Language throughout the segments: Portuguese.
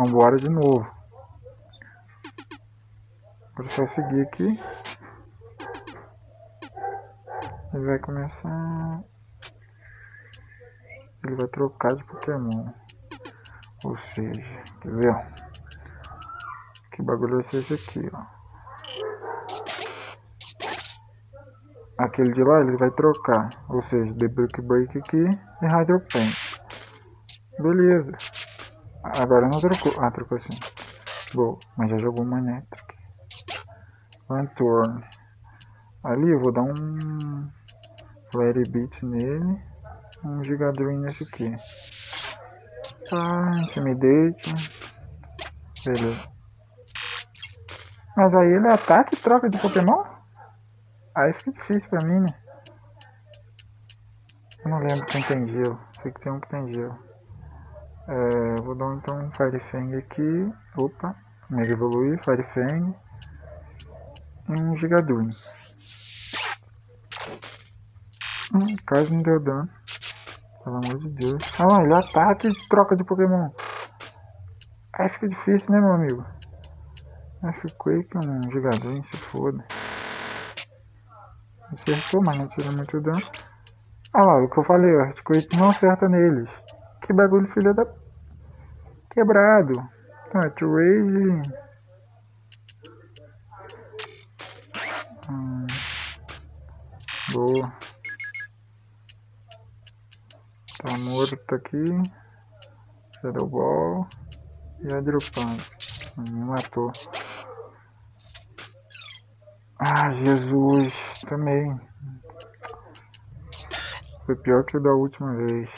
Vambora de novo. Agora é só seguir aqui. Ele vai começar... Ele vai trocar de Pokémon. Ou seja, quer ver? Que bagulho vai ser esse aqui, ó. Aquele de lá ele vai trocar. Ou seja, The Brick Break aqui e Hydro Paint. Beleza. Agora não trocou. Ah, trocou sim. Boa, mas já jogou uma neta aqui. Lanturn. Ali eu vou dar um Flare Beat nele. Um Gigadream nesse aqui. Tá, Intimidate. Beleza. Mas aí ele ataca e troca de Pokémon? Aí fica difícil pra mim, né? Eu não lembro quem tem gelo. Sei que tem um que tem gelo. É, vou dar então um Fire Fang aqui. Opa, Mega Evoluir, Fire Fang. E um Gigadun. Hum, quase não deu dano. Pelo amor de Deus. Ah, ele ataca e troca de Pokémon. Aí fica difícil, né, meu amigo? Acho que um Gigadun, se foda. Acertou, mas não tira muito dano. Ah lá, o que eu falei, o Earthquake não acerta neles. Que bagulho filha da... Quebrado. Então, é Rage... Hum. Boa. Tá morto aqui. Shadow Ball. E a dropando. Me matou. Ah, Jesus. Também. Foi pior que o da última vez.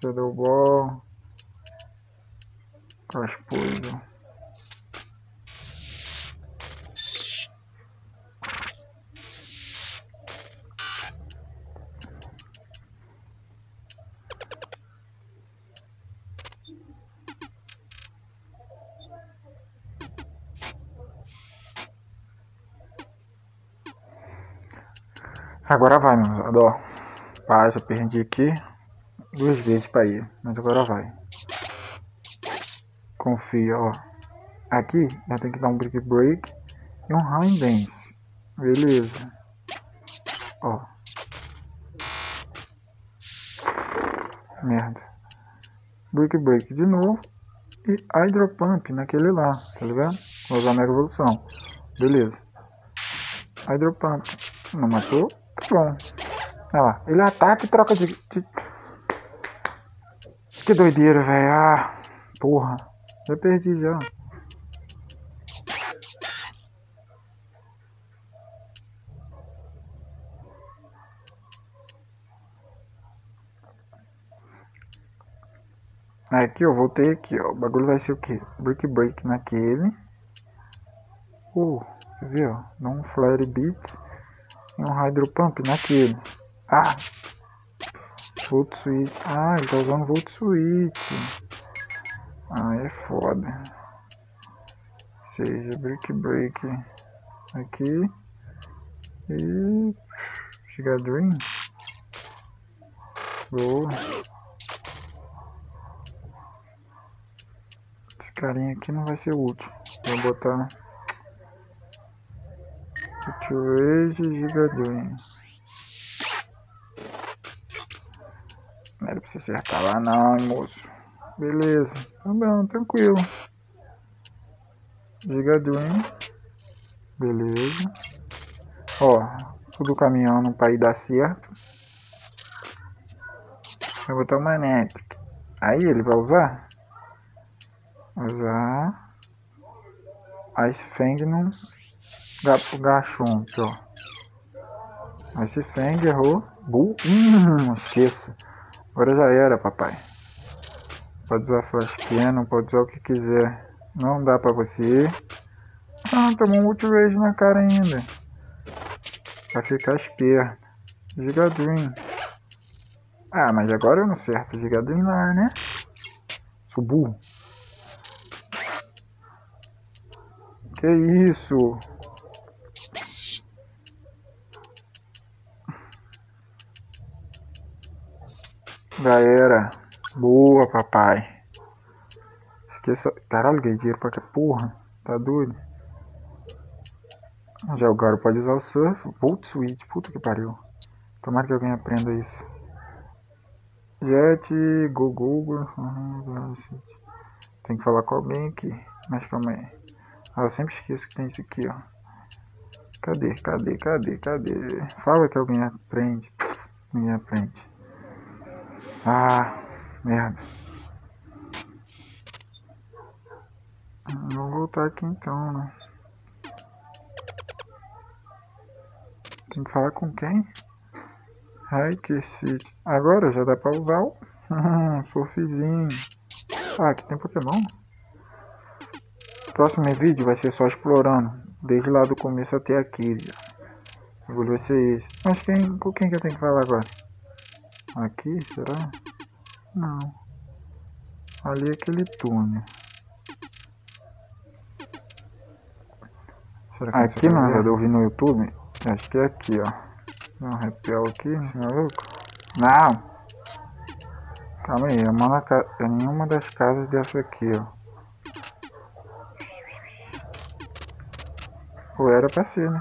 Shadow Ball. Casposo. Agora vai, meu amado, ó. Pá, já perdi aqui duas vezes pra ir, mas agora vai. Confia, ó. Aqui já tem que dar um break break e um high dance. Beleza. Ó. Merda. Break break de novo. E Hydro Pump naquele lá, tá ligado? Vou usar Mega Evolução. Beleza. Hydro Pump. Não matou? Bom. Olha lá. Ele ataca e troca de. de... Que doideira, velho. Ah, porra. Já perdi já. Aqui eu voltei aqui, ó. O bagulho vai ser o que? Break break naquele. Uh, viu? Dá um flare beat e um Hydro Pump naquele. Ah! Volt Switch. Ah, ele tá usando Volt Switch. Ah, é foda. Seja, Break Break aqui. E. Giga Dream. Boa. Esse carinha aqui não vai ser útil. Vou botar. Rage Gigadream. Não era pra você acertar lá não, hein, moço. Beleza. Tá bom, tranquilo. Gigadream. Beleza. Ó, tudo caminhando pra ir dar certo. Eu vou botar uma elétrica. Aí ele vai usar? Usar. Ice Fang não o Garchomp, ó. Esse Fang errou. Bu hum, esqueça. Agora já era, papai. Pode usar flash cannon, pode usar o que quiser. Não dá pra você. Ah, tomou um multi-rage na cara ainda. Vai ficar esperto. Gigadream. Ah, mas agora eu não acerto Gigadream lá, né? Sou burro. Que isso? Já era. Boa, papai. Esqueça. Caralho, ganhei dinheiro pra que porra. Tá doido? Já o Garo pode usar o surf. Volt Switch, puta que pariu. Tomara que alguém aprenda isso. Jet, Go Google. Tem que falar com alguém aqui. Mas calma aí. Ah, eu sempre esqueço que tem isso aqui, ó. Cadê, cadê, cadê, cadê? Fala que alguém aprende. ninguém aprende. Ah, merda. Vamos voltar aqui então, né? Tem que falar com quem? Hiker City. Agora já dá pra usar o surfzinho. Ah, aqui tem Pokémon. Próximo vídeo vai ser só explorando. Desde lá do começo até aqui. O bagulho vai ser esse. Mas quem, com quem que eu tenho que falar agora? Aqui, será? Não. Ali é aquele túnel. Será que aqui não, eu vi no YouTube. Acho que é aqui, ó. Dá um repel aqui, esse maluco. Não! Calma aí, é, uma é nenhuma das casas dessa aqui, ó. Ou era pra ser, né?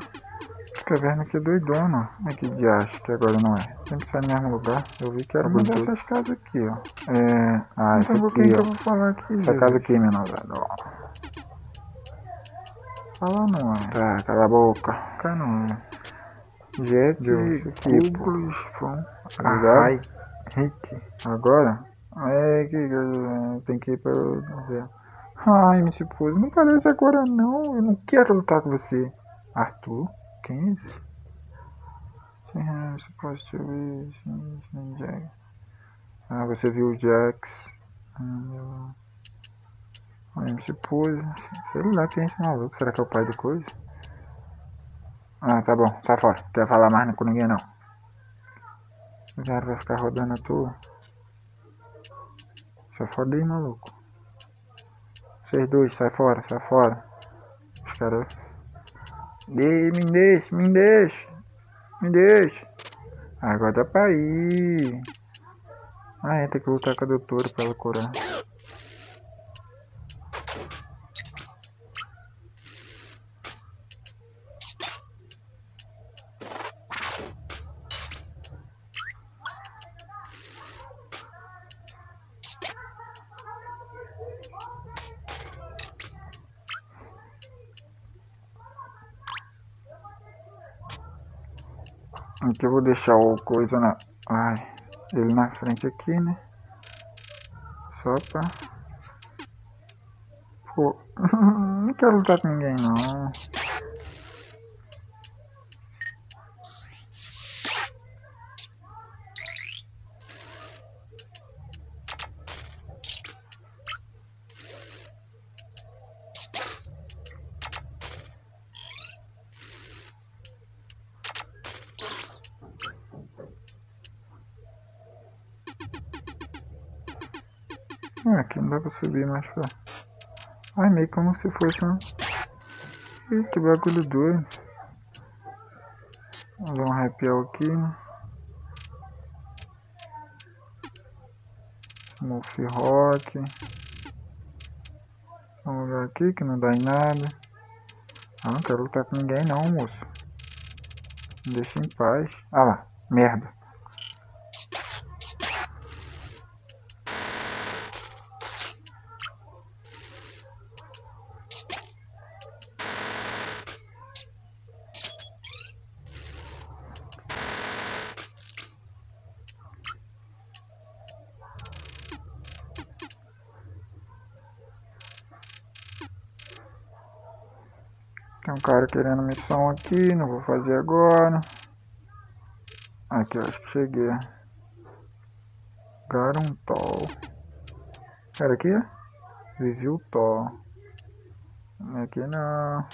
Caverna aqui é doidona. Aqui de acho que agora não é. Tem que ser no mesmo lugar. Eu vi que era uma dessas casas aqui, ó. É. Ah, essa aqui. Que eu vou falar aqui, essa casa aqui, meu namorado, ó. Fala não é. Tá, cala a boca. Cá não é. Jet, cúpulos, fom. Ai, Rick. Agora? É que tem que ir pra ver. Ai, me supôs. Não parece agora não. Eu não quero lutar com você. Arthur? Quem é esse? Supposed to be Jack. Ah, você viu o Jax. Ah, me supôs. Sei lá quem é esse maluco. Será que é o pai do coisa? Ah, tá bom, sai fora. Quer falar mais com ninguém não. O cara vai ficar rodando a tua. Sai fora daí, maluco. Vocês dois, sai fora, sai fora. Os caras. Me deixa, me deixa. Me deixa. Agora dá pra ir. Ah, tem que lutar com a doutora pra ela curar. Aqui eu vou deixar o coisa na. Ai, ele na frente aqui, né? Só pra. Pô, não quero lutar com ninguém não. Ah, aqui não dá pra subir mais pra... Ai, meio como se fosse um... Ih, que bagulho doido. Vamos dar um arrepial aqui? Smurf Rock. Vamos lugar aqui que não dá em nada. Ah, não quero lutar com ninguém não, moço. Me deixa em paz. Ah lá, merda. Tem um cara querendo missão aqui, não vou fazer agora. Aqui, acho que cheguei. Garuntol. Era aqui? Vivi o. Aqui não.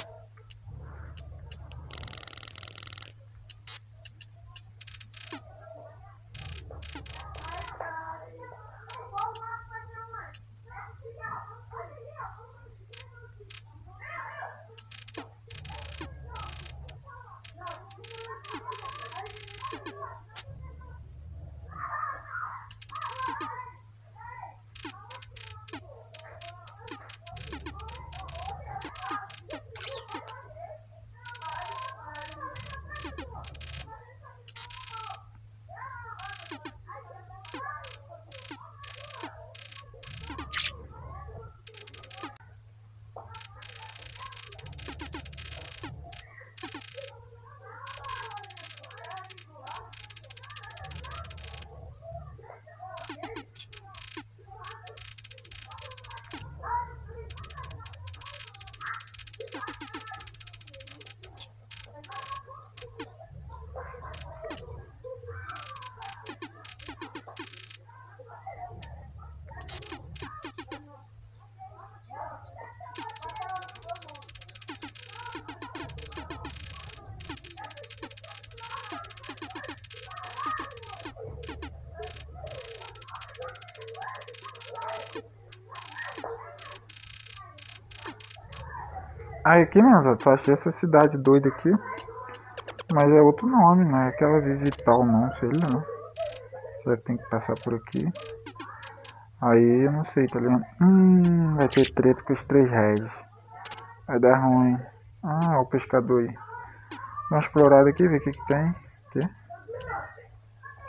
Ah, aqui, mano, só achei essa cidade doida aqui. Mas é outro nome, não é aquela Vivital não, sei lá. Que tem que passar por aqui? Aí eu não sei, tá ligado? Hum, vai ter treta com os três réis. Vai dar ruim. Ah, o pescador aí. Dá uma explorada aqui, ver o que, que tem. Aqui.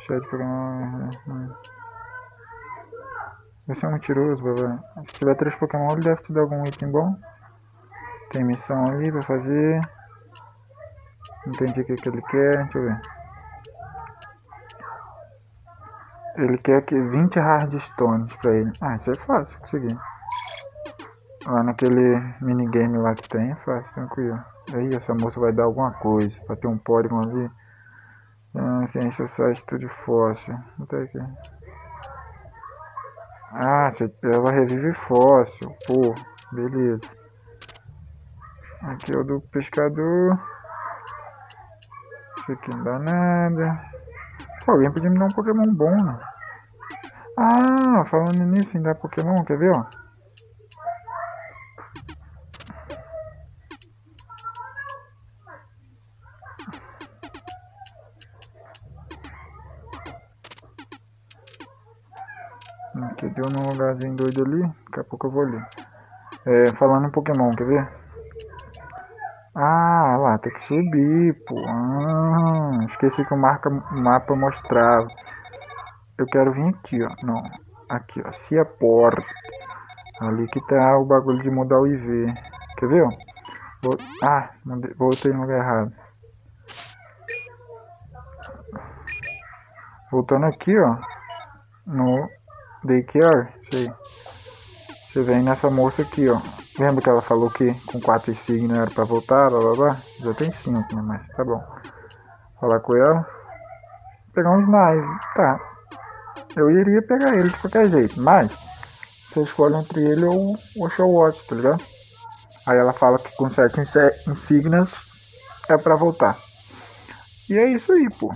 Cheio de Pokémon. Você é um mentiroso, babá. Se tiver três Pokémon, ele deve te dar algum item bom. Tem missão ali pra fazer. Não entendi o que, que ele quer. Deixa eu ver. Ele quer que 20 hardstones pra ele. Ah, isso é fácil conseguir. Lá naquele minigame lá que tem, é fácil, tranquilo. Aí essa moça vai dar alguma coisa. Pra ter um Porygon ali. Ah, ciência só estude fóssil. Até aqui. Ah, ela revive fóssil. Pô, beleza. Aqui é o do pescador. Isso aqui não dá nada. Pô, alguém podia me dar um Pokémon bom, né? Ah, falando nisso dar Pokémon, quer ver, ó? Aqui deu num lugarzinho doido ali, daqui a pouco eu vou ali. É, falando em Pokémon, quer ver? Ah, lá, tem que subir, pô. Ah, esqueci que o, marca, o mapa mostrava. Eu quero vir aqui, ó. Não, aqui, ó. Se a porta. Ali que tá o bagulho de mudar o IV. Quer ver, ó? Ah, voltei no lugar errado. Voltando aqui, ó. No daycare. Sei. Você vem nessa moça aqui, ó. Lembra que ela falou que com quatro signos era pra voltar, blá blá blá? Já tem cinco, né? Mas tá bom. Falar com ela. Pegar um Snipe. Tá. Eu iria pegar ele de qualquer jeito, mas você escolhe entre ele ou o Showwatch, tá ligado? Aí ela fala que com sete insígnias é pra voltar. E é isso aí, pô.